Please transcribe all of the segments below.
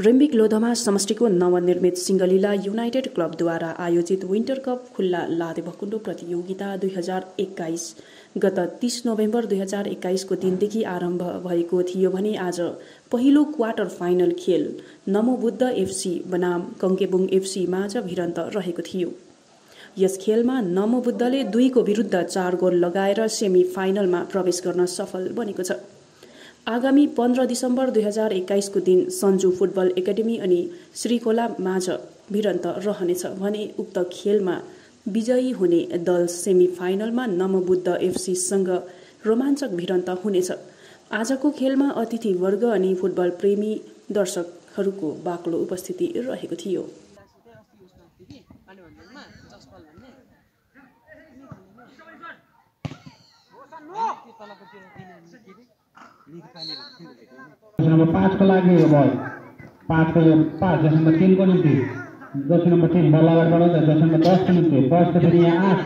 रिम्बिक लोधमा समष्टिको नवनिर्मित सिङ्गलिला युनाइटेड क्लबद्वारा आयोजित विन्टर कप खुल्ला लादे भकुण्डो प्रतियोगिता दुई हजार एक्काइस गत तीस नोभेम्बर दुई हजार एक्काइसको दिनदेखि आरम्भ भएको थियो भने आज पहिलो क्वार्टर फाइनल खेल नमोबुद्ध एफसी बनाम कङ्केबुङ एफसी माझ भिरन्त रहेको थियो। यस खेलमा नमोबुद्धले दुईको विरुद्ध चार गोल लगाएर सेमी फाइनलमा प्रवेश गर्न सफल बनेको छ। आगामी पन्ध्र दिसम्बर दुई हजार एक्काइसको दिन सन्जु फुटबल एकाडेमी अनि श्रीखोला माझ भिरन्त रहनेछ भने उक्त खेलमा विजयी हुने दल सेमी फाइनलमा नमबुद्ध एफसीसँग रोमाञ्चक भिरन्त हुनेछ। आजको खेलमा अतिथि वर्ग अनि फुटबल प्रेमी दर्शकहरूको बाक्लो उपस्थिति रहेको थियो। नम्बर पाँचको लागि बल पाँचको पाँच दस नम्बर तिनको निम्ति। नम्बर तिन बल दस नम्बर दसको निम्ति। दसको फेरि यहाँ आठ।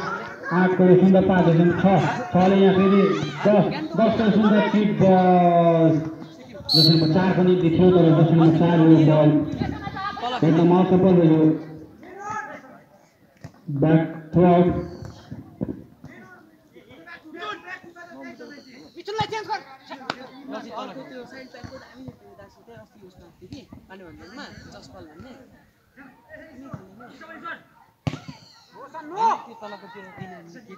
आठको सुन्दर पाँच दस नम्बर छ। छले यहाँ फेरि दस। दसको सुन्दर बल दस नम्बर चारको निम्ति थियो तर दस नम्बर चार बल। एकदम असफल यो अर्को त्यो साइड प्याकको दामी थियो दासु चाहिँ अस्ति उसमा थियो कि पानी भन्दैमा चस्पल भन्ने त्यो तलको त्यो दिने के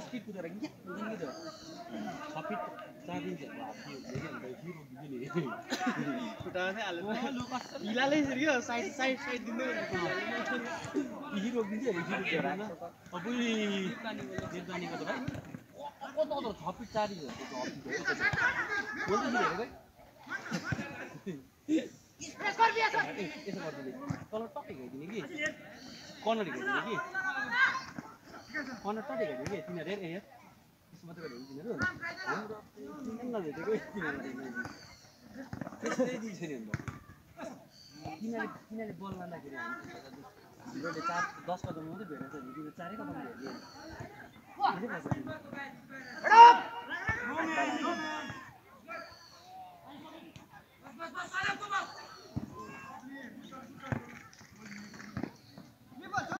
स्पिड कुदेर क्या त छ फिट चार इन्च हिलाले तल टक्कै हिँडिदिने कि कर्नर हिँडिदिने कि कर्नर टक्कै हिँडिदिने कि तिनीहरू हेर हेर मात्रै तिनीहरूले तिनीहरूले बल लाँदाखेरि हामीले चार दस कदम मात्रै भेटेको छ भने तिनीहरू चारै कदम भेट्यो